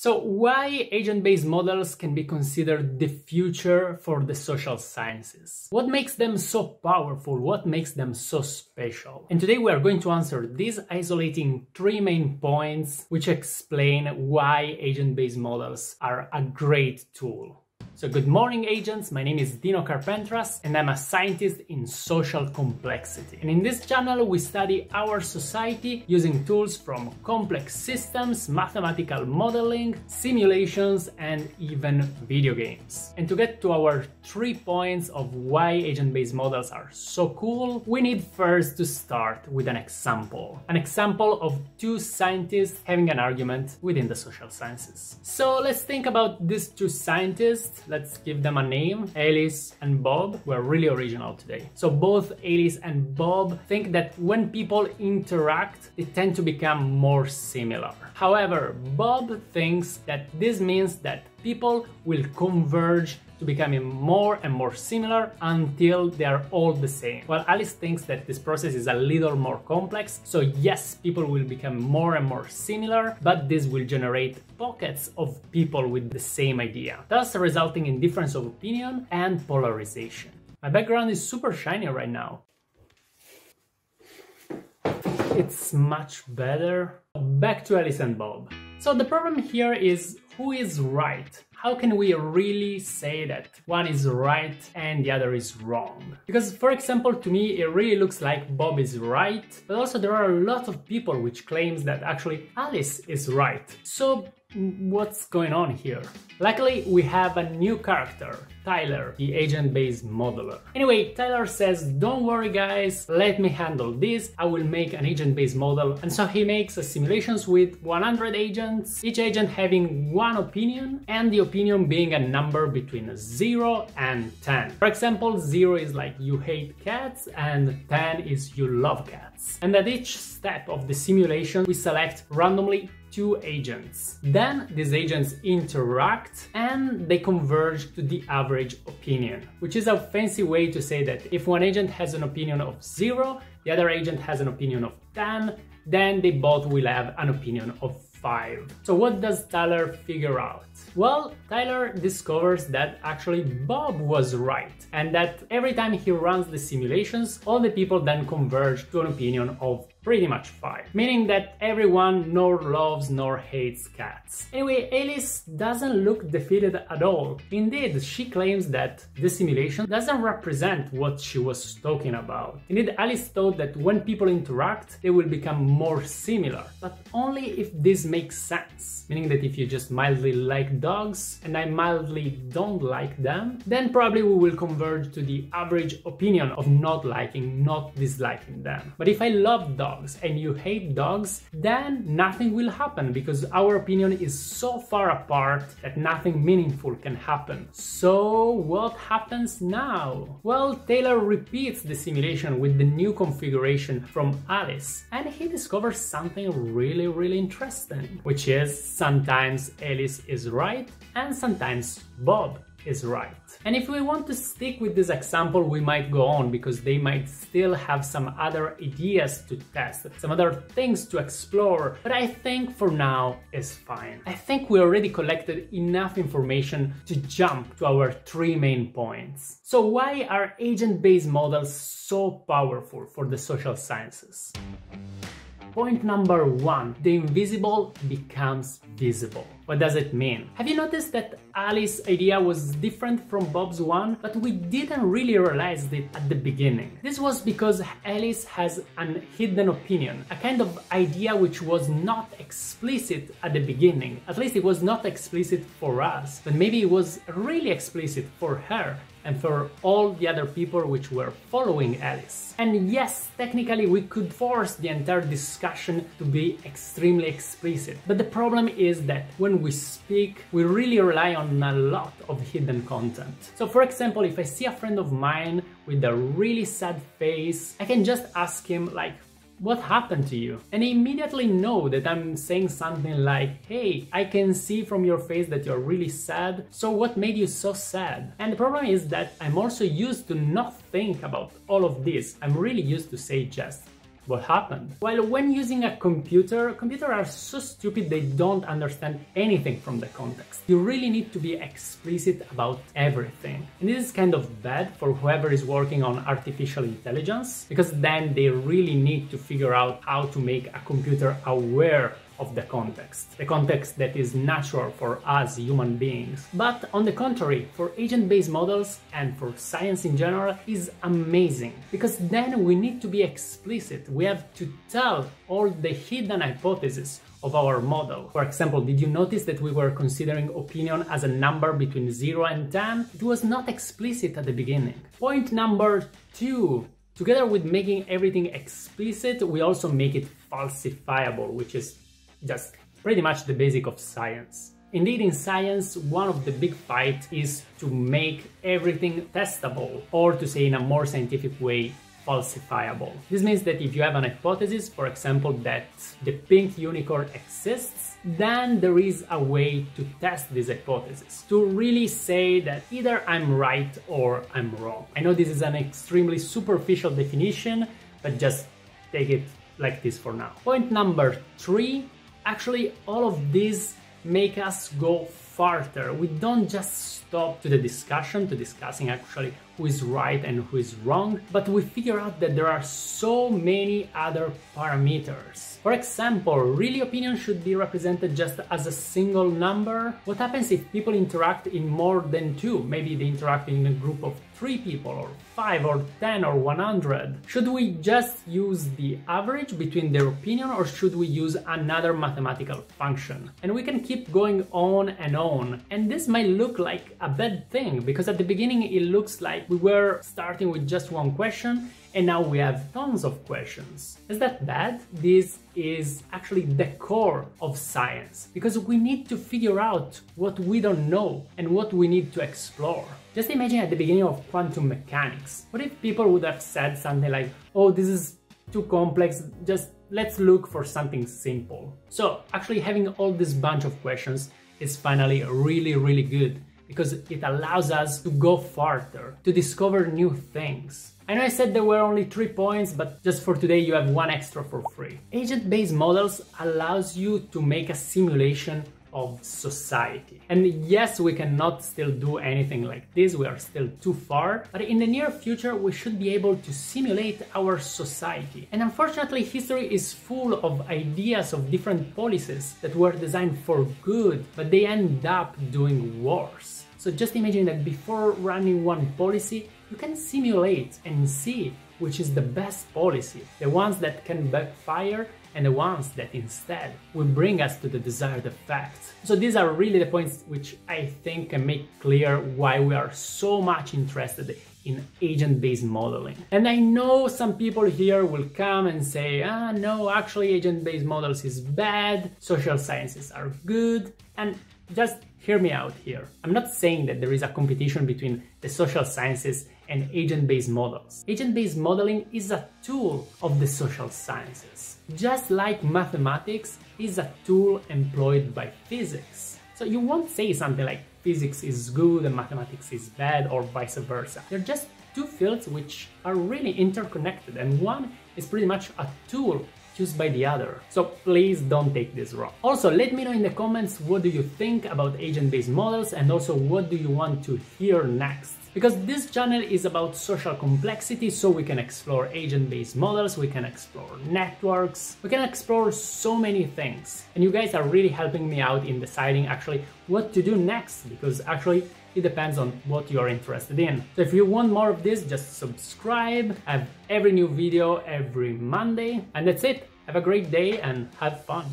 So why agent-based models can be considered the future for the social sciences? What makes them so powerful? What makes them so special? And today we are going to answer these isolating three main points which explain why agent-based models are a great tool. So good morning agents, my name is Dino Carpentras and I'm a scientist in social complexity. And in this channel we study our society using tools from complex systems, mathematical modeling, simulations and even video games. And to get to our three points of why agent-based models are so cool, we need first to start with an example. An example of two scientists having an argument within the social sciences. So let's think about these two scientists let's give them a name, Alice and Bob. We're really original today. So both Alice and Bob think that when people interact, they tend to become more similar. However, Bob thinks that this means that people will converge to becoming more and more similar until they are all the same. Well, Alice thinks that this process is a little more complex, so yes, people will become more and more similar, but this will generate pockets of people with the same idea, thus resulting in difference of opinion and polarization. My background is super shiny right now. It's much better. Back to Alice and Bob. So the problem here is who is right? How can we really say that one is right and the other is wrong? Because for example, to me, it really looks like Bob is right, but also there are a lot of people which claims that actually Alice is right. So mm, what's going on here? Luckily, we have a new character, Tyler, the agent-based modeler. Anyway, Tyler says, don't worry guys, let me handle this, I will make an agent-based model. And so he makes simulations with 100 agents, each agent having one opinion, and the opinion being a number between 0 and 10. For example, 0 is like you hate cats, and 10 is you love cats. And at each step of the simulation, we select randomly two agents. Then these agents interact and they converge to the average opinion, which is a fancy way to say that if one agent has an opinion of zero, the other agent has an opinion of 10, then they both will have an opinion of 5. So what does Tyler figure out? Well, Tyler discovers that actually Bob was right and that every time he runs the simulations, all the people then converge to an opinion of pretty much 5, meaning that everyone nor loves nor hates cats. Anyway, Alice doesn't look defeated at all. Indeed, she claims that the simulation doesn't represent what she was talking about. Indeed, Alice thought that when people interact, they will become more similar, but only if this makes sense, meaning that if you just mildly like dogs and I mildly don't like them, then probably we will converge to the average opinion of not liking, not disliking them. But if I love dogs, and you hate dogs, then nothing will happen because our opinion is so far apart that nothing meaningful can happen. So what happens now? Well, Taylor repeats the simulation with the new configuration from Alice and he discovers something really really interesting, which is sometimes Alice is right and sometimes Bob is right. And if we want to stick with this example, we might go on because they might still have some other ideas to test, some other things to explore, but I think for now is fine. I think we already collected enough information to jump to our three main points. So why are agent-based models so powerful for the social sciences? Point number one, the invisible becomes visible. What does it mean? Have you noticed that Alice's idea was different from Bob's one, but we didn't really realize it at the beginning? This was because Alice has an hidden opinion, a kind of idea which was not explicit at the beginning. At least it was not explicit for us, but maybe it was really explicit for her and for all the other people which were following Alice. And yes, technically we could force the entire discussion to be extremely explicit, but the problem is that when we speak, we really rely on a lot of hidden content. So for example, if I see a friend of mine with a really sad face, I can just ask him like, what happened to you? And immediately know that I'm saying something like, hey, I can see from your face that you're really sad, so what made you so sad? And the problem is that I'm also used to not think about all of this. I'm really used to say just, what happened. Well, when using a computer, computers are so stupid they don't understand anything from the context. You really need to be explicit about everything. And this is kind of bad for whoever is working on artificial intelligence, because then they really need to figure out how to make a computer aware of the context, the context that is natural for us human beings. But on the contrary, for agent-based models and for science in general is amazing, because then we need to be explicit. We have to tell all the hidden hypotheses of our model. For example, did you notice that we were considering opinion as a number between 0 and 10? It was not explicit at the beginning. Point number two. Together with making everything explicit, we also make it falsifiable, which is just pretty much the basic of science. Indeed, in science, one of the big fights is to make everything testable, or to say in a more scientific way, falsifiable. This means that if you have an hypothesis, for example, that the pink unicorn exists, then there is a way to test this hypothesis, to really say that either I'm right or I'm wrong. I know this is an extremely superficial definition, but just take it like this for now. Point number three actually all of these make us go farther. We don't just stop to the discussion, to discussing actually who is right and who is wrong, but we figure out that there are so many other parameters. For example, really opinion should be represented just as a single number. What happens if people interact in more than two? Maybe they interact in a group of three people or five or 10 or 100? Should we just use the average between their opinion or should we use another mathematical function? And we can keep going on and on. And this might look like a bad thing because at the beginning it looks like we were starting with just one question and now we have tons of questions. Is that bad? This is actually the core of science because we need to figure out what we don't know and what we need to explore. Just imagine at the beginning of quantum mechanics. What if people would have said something like, oh, this is too complex, just let's look for something simple. So actually having all this bunch of questions is finally really, really good because it allows us to go farther, to discover new things. I know I said there were only three points, but just for today you have one extra for free. Agent-based models allows you to make a simulation of society. And yes, we cannot still do anything like this, we are still too far, but in the near future we should be able to simulate our society. And unfortunately, history is full of ideas of different policies that were designed for good, but they end up doing worse. So just imagine that before running one policy, you can simulate and see which is the best policy, the ones that can backfire and the ones that instead will bring us to the desired effect. So these are really the points which I think can make clear why we are so much interested in agent-based modeling. And I know some people here will come and say, ah, no, actually agent-based models is bad, social sciences are good, and just hear me out here. I'm not saying that there is a competition between the social sciences and agent-based models. Agent-based modeling is a tool of the social sciences, just like mathematics is a tool employed by physics. So you won't say something like physics is good and mathematics is bad or vice versa. They're just two fields which are really interconnected and one is pretty much a tool used by the other. So please don't take this wrong. Also, let me know in the comments what do you think about agent-based models and also what do you want to hear next. Because this channel is about social complexity, so we can explore agent-based models, we can explore networks, we can explore so many things. And you guys are really helping me out in deciding actually what to do next, because actually it depends on what you're interested in. So if you want more of this, just subscribe. I have every new video every Monday. And that's it. Have a great day and have fun.